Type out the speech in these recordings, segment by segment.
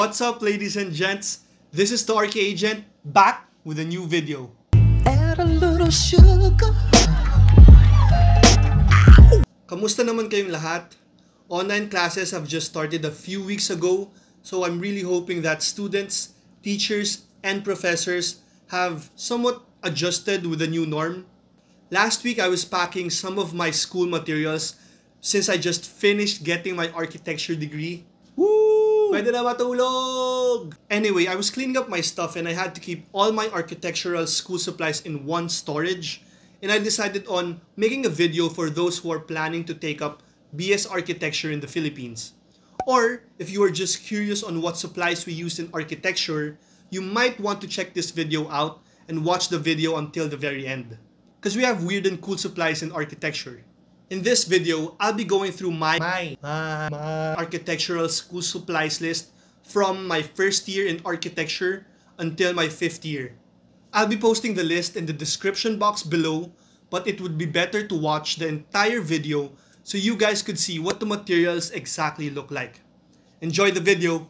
What's up ladies and gents? This is the ArchiAgent back with a new video. Add a little sugar. Kamusta naman kayong lahat? Online classes have just started a few weeks ago, so I'm really hoping that students, teachers, and professors have somewhat adjusted with the new norm. Last week I was packing some of my school materials since I just finished getting my architecture degree. Pwede na matulog! Anyway, I was cleaning up my stuff and I had to keep all my architectural school supplies in one storage. And I decided on making a video for those who are planning to take up BS Architecture in the Philippines. Or, if you are just curious on what supplies we use in architecture, you might want to check this video out and watch the video until the very end. Because we have weird and cool supplies in architecture. In this video, I'll be going through my, my, my, my architectural school supplies list from my first year in architecture until my fifth year. I'll be posting the list in the description box below, but it would be better to watch the entire video so you guys could see what the materials exactly look like. Enjoy the video!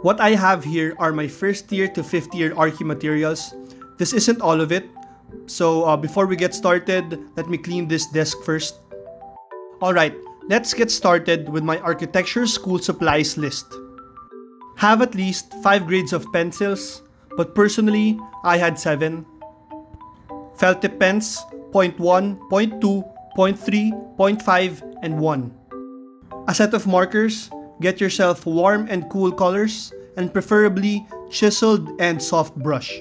What I have here are my first year to fifth year Archi materials. This isn't all of it, so uh, before we get started, let me clean this desk first. Alright, let's get started with my architecture school supplies list. Have at least 5 grades of pencils, but personally, I had 7. Felt tip pens, 0.1, 0.2, 0.3, 0.5, and 1. A set of markers, get yourself warm and cool colors, and preferably chiseled and soft brush.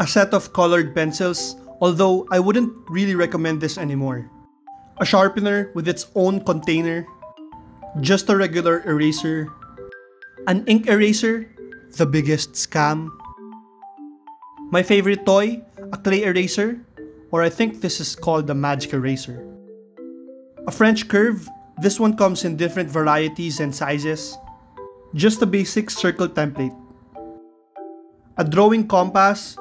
A set of colored pencils, although I wouldn't really recommend this anymore. A sharpener with its own container. Just a regular eraser. An ink eraser, the biggest scam. My favorite toy, a clay eraser, or I think this is called the magic eraser. A French curve, this one comes in different varieties and sizes. Just a basic circle template. A drawing compass.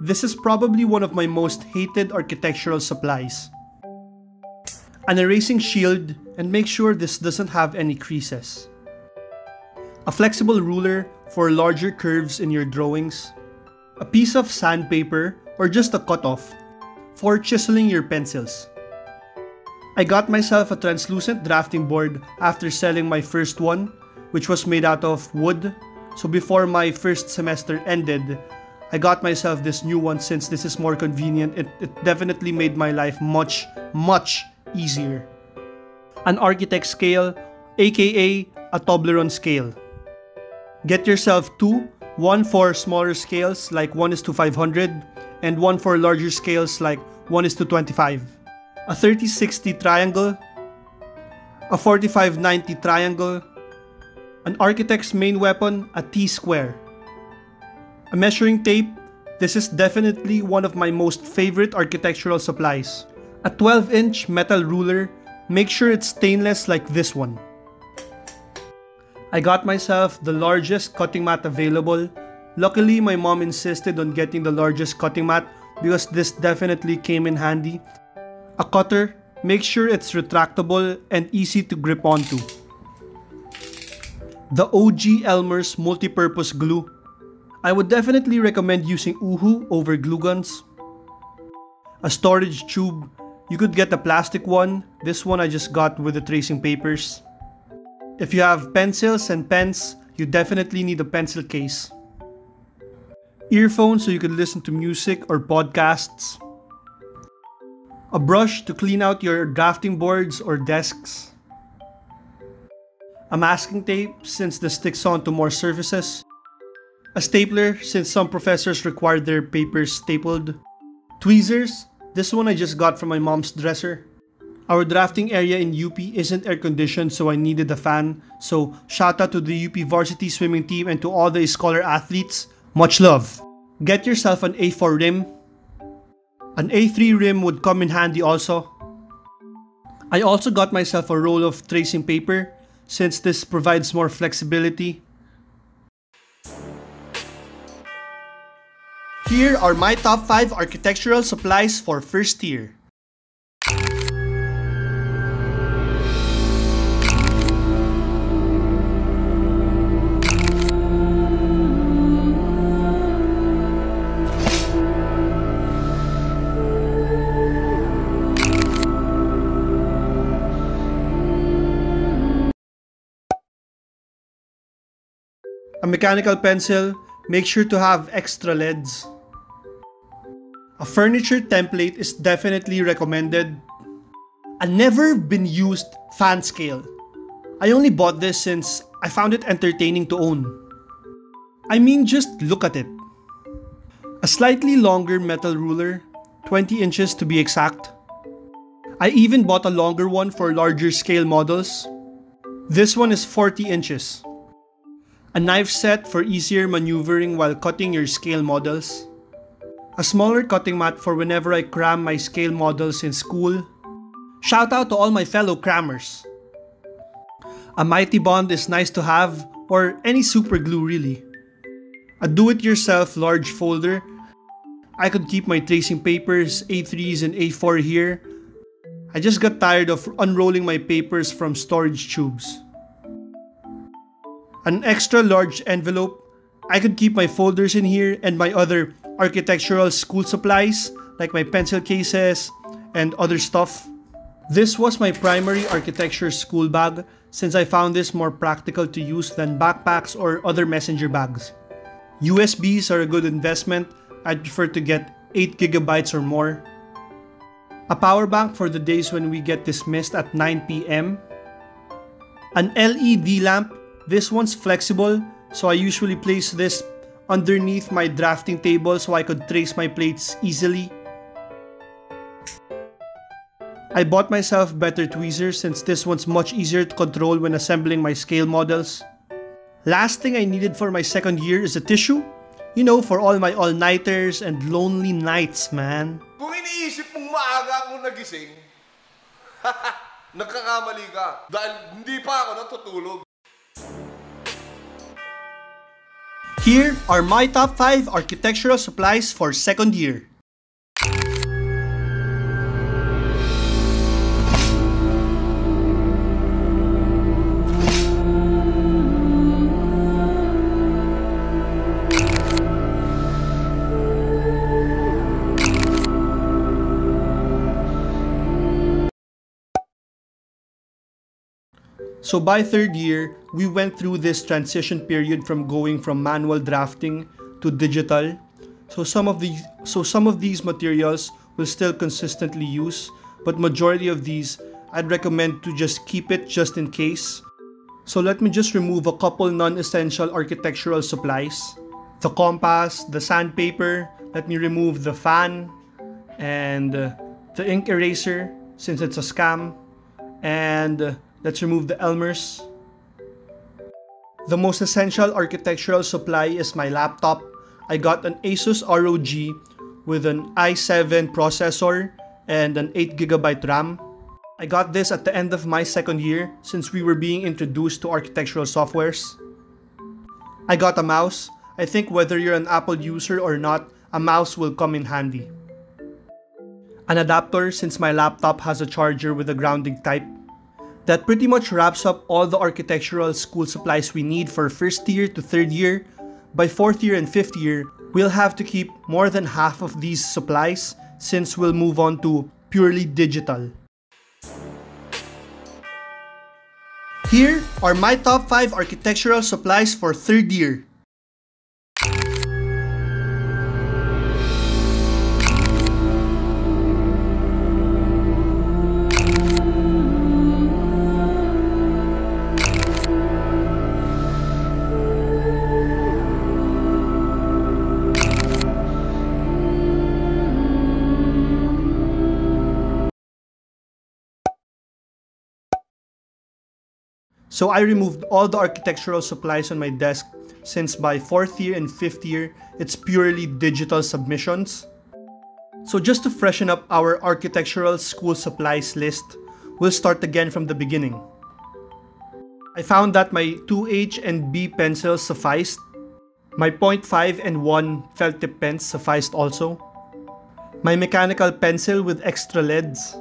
This is probably one of my most hated architectural supplies. An erasing shield and make sure this doesn't have any creases. A flexible ruler for larger curves in your drawings. A piece of sandpaper or just a cutoff for chiseling your pencils. I got myself a translucent drafting board after selling my first one, which was made out of wood. So before my first semester ended, I got myself this new one since this is more convenient. It, it definitely made my life much, much easier. An architect scale, aka a Toblerone scale. Get yourself two, one for smaller scales like 1 is to 500 and one for larger scales like 1 is to 25 a 3060 triangle, a 4590 triangle, an architect's main weapon, a T-square. A measuring tape, this is definitely one of my most favorite architectural supplies. A 12-inch metal ruler, make sure it's stainless like this one. I got myself the largest cutting mat available. Luckily, my mom insisted on getting the largest cutting mat because this definitely came in handy a cutter, make sure it's retractable and easy to grip onto. The OG Elmer's multi-purpose glue. I would definitely recommend using Uhu over glue guns. A storage tube. You could get a plastic one. This one I just got with the tracing papers. If you have pencils and pens, you definitely need a pencil case. Earphones so you can listen to music or podcasts a brush to clean out your drafting boards or desks, a masking tape since this sticks onto more surfaces, a stapler since some professors require their papers stapled, tweezers, this one I just got from my mom's dresser. Our drafting area in UP isn't air conditioned so I needed a fan, so shout out to the UP varsity swimming team and to all the scholar athletes, much love! Get yourself an A4 rim an A3 rim would come in handy also. I also got myself a roll of tracing paper since this provides more flexibility. Here are my top 5 architectural supplies for first year. A mechanical pencil, make sure to have extra leads. A furniture template is definitely recommended. A never been used fan scale. I only bought this since I found it entertaining to own. I mean, just look at it. A slightly longer metal ruler, 20 inches to be exact. I even bought a longer one for larger scale models. This one is 40 inches a knife set for easier maneuvering while cutting your scale models, a smaller cutting mat for whenever I cram my scale models in school. Shout out to all my fellow crammers. A mighty bond is nice to have, or any super glue really. A do-it-yourself large folder. I could keep my tracing papers, A3s and A4 here. I just got tired of unrolling my papers from storage tubes an extra large envelope. I could keep my folders in here and my other architectural school supplies like my pencil cases and other stuff. This was my primary architecture school bag since I found this more practical to use than backpacks or other messenger bags. USBs are a good investment. I'd prefer to get 8 gigabytes or more. A power bank for the days when we get dismissed at 9 p.m. An LED lamp this one's flexible, so I usually place this underneath my drafting table so I could trace my plates easily. I bought myself better tweezers since this one's much easier to control when assembling my scale models. Last thing I needed for my second year is a tissue. You know, for all my all-nighters and lonely nights, man. Kung iniisip mong maaga akong nagising, ka. Dahil hindi pa ako natutulog. Here are my top 5 architectural supplies for second year. So by third year, we went through this transition period from going from manual drafting to digital. So some of these so some of these materials will still consistently use, but majority of these I'd recommend to just keep it just in case. So let me just remove a couple non-essential architectural supplies. The compass, the sandpaper, let me remove the fan and the ink eraser since it's a scam and Let's remove the Elmers. The most essential architectural supply is my laptop. I got an Asus ROG with an i7 processor and an 8GB RAM. I got this at the end of my second year since we were being introduced to architectural softwares. I got a mouse. I think whether you're an Apple user or not, a mouse will come in handy. An adapter since my laptop has a charger with a grounding type that pretty much wraps up all the architectural school supplies we need for first year to third year. By fourth year and fifth year, we'll have to keep more than half of these supplies since we'll move on to purely digital. Here are my top 5 architectural supplies for third year. So I removed all the architectural supplies on my desk since by 4th year and 5th year, it's purely digital submissions. So just to freshen up our architectural school supplies list, we'll start again from the beginning. I found that my 2H and B pencils sufficed. My 0.5 and 1 felt tip pens sufficed also. My mechanical pencil with extra leads.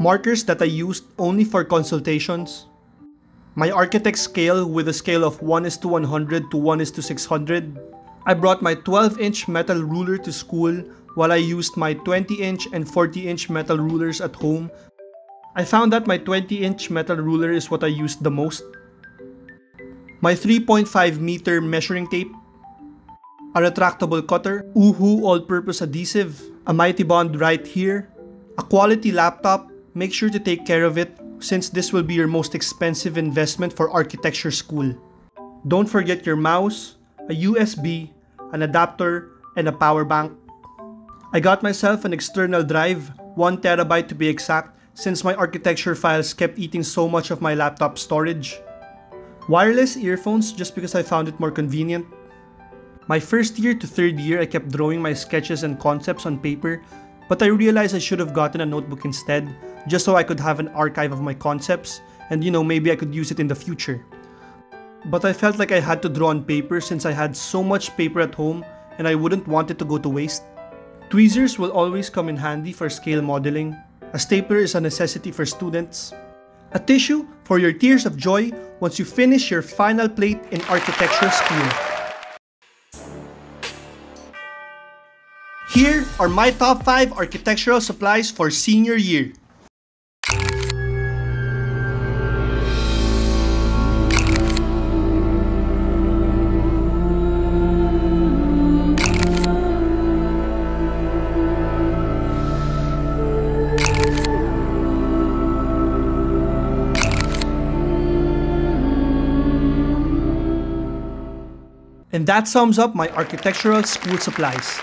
Markers that I used only for consultations. My architect scale with a scale of 1 is to 100 to 1 is to 600. I brought my 12 inch metal ruler to school while I used my 20 inch and 40 inch metal rulers at home. I found that my 20 inch metal ruler is what I used the most. My 3.5 meter measuring tape, a retractable cutter, Uhu all-purpose adhesive, a Mighty Bond right here, a quality laptop, make sure to take care of it since this will be your most expensive investment for architecture school. Don't forget your mouse, a USB, an adapter, and a power bank. I got myself an external drive, 1TB to be exact, since my architecture files kept eating so much of my laptop storage. Wireless earphones just because I found it more convenient. My first year to third year, I kept drawing my sketches and concepts on paper, but I realized I should have gotten a notebook instead, just so I could have an archive of my concepts, and you know, maybe I could use it in the future. But I felt like I had to draw on paper since I had so much paper at home and I wouldn't want it to go to waste. Tweezers will always come in handy for scale modeling. A stapler is a necessity for students. A tissue for your tears of joy once you finish your final plate in architecture school. Here are my top 5 architectural supplies for senior year. And that sums up my architectural school supplies.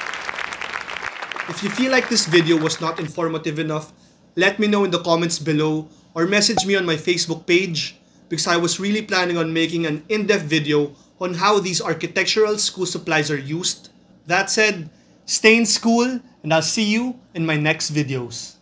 If you feel like this video was not informative enough, let me know in the comments below or message me on my Facebook page because I was really planning on making an in-depth video on how these architectural school supplies are used. That said, stay in school and I'll see you in my next videos.